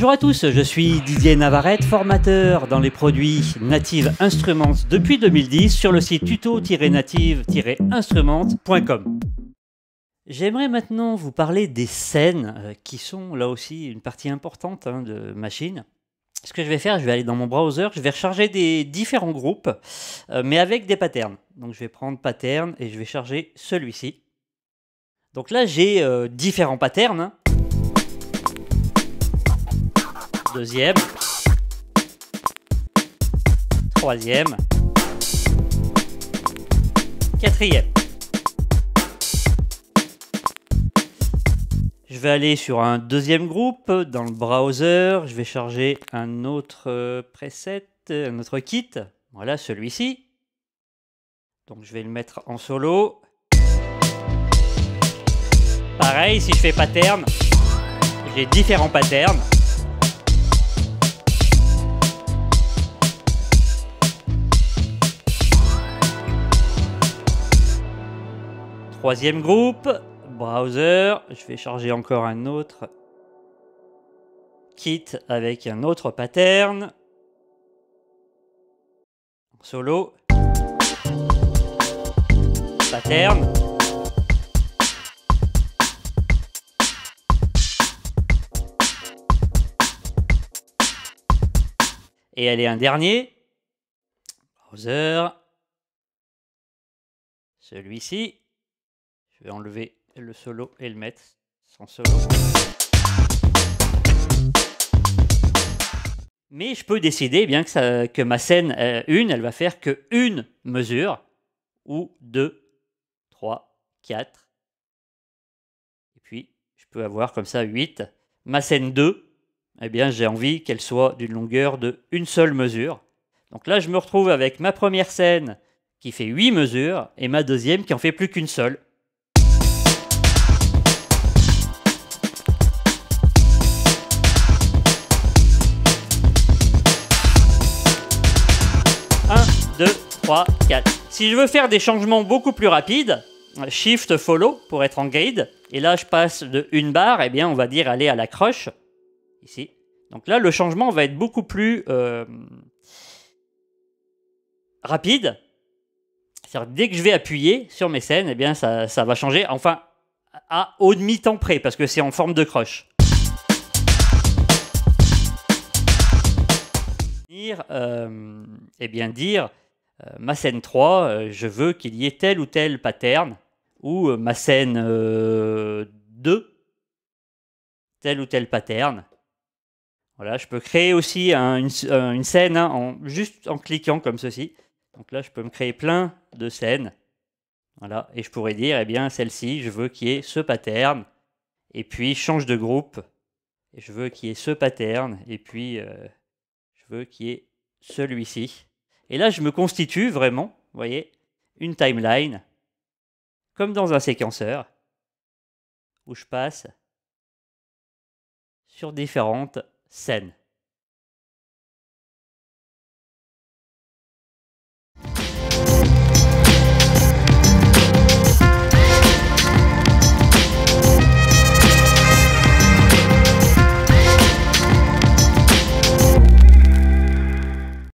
Bonjour à tous, je suis Didier Navarrete, formateur dans les produits Native Instruments depuis 2010 sur le site tuto-native-instruments.com. J'aimerais maintenant vous parler des scènes euh, qui sont là aussi une partie importante hein, de machine. Ce que je vais faire, je vais aller dans mon browser, je vais recharger des différents groupes, euh, mais avec des patterns. Donc je vais prendre pattern et je vais charger celui-ci. Donc là j'ai euh, différents patterns. hein. Deuxième. Troisième. Quatrième. Je vais aller sur un deuxième groupe dans le browser. Je vais charger un autre euh, preset, un autre kit. Voilà celui-ci. Donc je vais le mettre en solo. Pareil, si je fais pattern, j'ai différents patterns. Troisième groupe, browser. Je vais charger encore un autre kit avec un autre pattern. Solo. Pattern. Et aller un dernier. Browser. Celui-ci. Je vais enlever le solo et le mettre sans solo. Mais je peux décider bien que, ma scène 1, elle va faire que une mesure, ou 2, 3, 4. Et puis, je peux avoir comme ça 8. Ma scène 2, eh bien, j'ai envie qu'elle soit d'une longueur de une seule mesure. Donc là, je me retrouve avec ma première scène qui fait 8 mesures et ma deuxième qui en fait plus qu'une seule. 3, 4. Si je veux faire des changements beaucoup plus rapides, Shift Follow pour être en grid, et là je passe de une barre, eh bien on va dire aller à la croche, ici. Donc là le changement va être beaucoup plus euh, rapide. C'est-à-dire dès que je vais appuyer sur mes scènes, eh bien ça, va changer, enfin à au demi-temps près, parce que c'est en forme de croche. Dire, euh, eh bien dire ma scène 3, euh, je veux qu'il y ait tel ou tel pattern, ou euh, ma scène euh, 2, tel ou tel pattern. Voilà, je peux créer aussi un- une, euh, scène hein, en, juste en cliquant comme ceci. Donc là, je peux me créer plein de scènes. Voilà, et je pourrais dire, eh bien, celle-ci, je veux qu'il y ait ce pattern, et puis change de groupe, et je veux qu'il y ait ce pattern, et puis euh, je veux qu'il y ait celui-ci. Et là, je me constitue vraiment, vous voyez, une timeline, comme dans un séquenceur, où je passe sur différentes scènes.